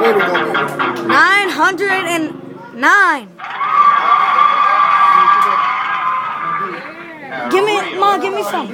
There we go, baby. 909. Give me, Mom, give me some.